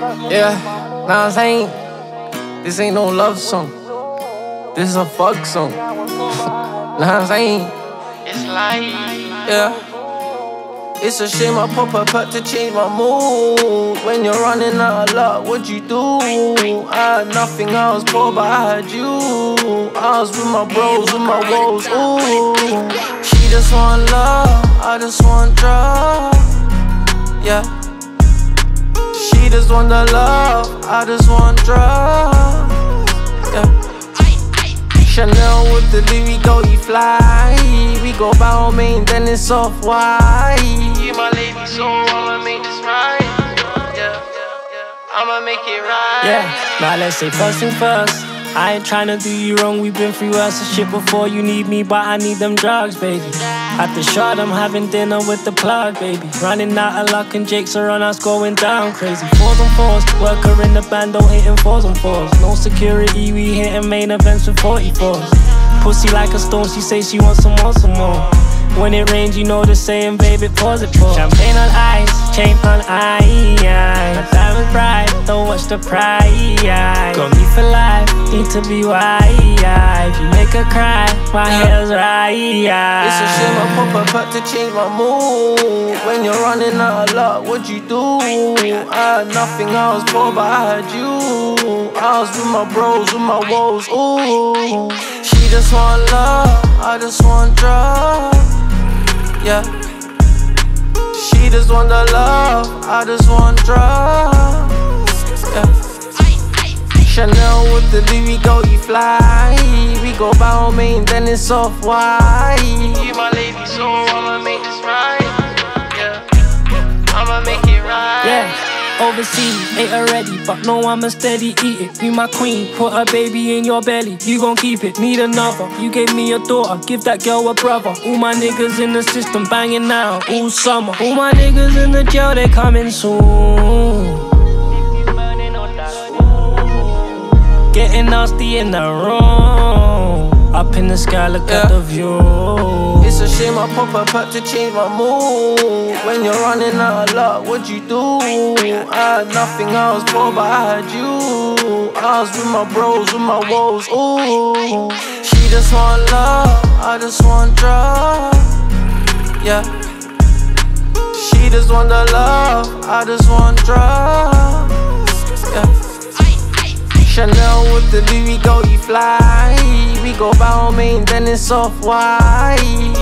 Yeah, nah, I'm saying this ain't no love song. This is a fuck song. nah, I'm saying it's like yeah. It's a shame I pop a perk to change my mood. When you're running out of luck, what you do? I had nothing, I was poor, but I had you. I was with my bros, with my woes. Ooh, she just want love, I just want drugs. Yeah. Just want the love, I just want drugs. Yeah. Chanel with the Louis go, you fly. We go Balmain, then it's off white. You my lady, so I'ma make this right. Yeah, yeah, I'ma make it right. Yeah, now let's say first things first. I ain't tryna do you wrong, we've been through worse shit before you need me, but I need them drugs, baby. At the shot, I'm having dinner with the plug, baby. Running out of luck and Jake's around us going down crazy. Fours on fours, worker in the band, don't hitting fours on fours. No security, we hitting main events with 44s. Pussy like a stone, she say she wants some more, some more. When it rains, you know the saying, baby, pause it for. Champagne on ice, chain on ice. Bright, don't watch the price. Got me for life, need to be wise. If you make her cry, my hair's right. Yeah. It's a shame I pop a perk to change my mood. When you're running out of luck, what you do? I had nothing, I was poor, but I had you. I was with my bros, with my woes. Ooh, she just want love, I just want drugs. Yeah. She just want the love, I just want drugs. Yeah. Chanel with the Louis go, you fly. We go Balmain, then it's off white. You my lady, so I'ma make Overseas, ate already, but no, I'm a steady eat it. You my queen, put a baby in your belly, you gon' keep it. Need another, you gave me a daughter, give that girl a brother. All my niggas in the system banging now, all summer. All my niggas in the jail, they coming soon. Getting nasty in the room. Up in the sky, look Yeah. at the view. I pop a perk to change my mood. When you're running out of luck, what you do? I had nothing, I was poor, but I had you. I was with my bros, with my woes. Ooh, she just want love, I just want drugs. Yeah. She just want the love, I just want drugs. Yeah. Chanel with the Louis go, you fly. We go Balmain, then it's off white.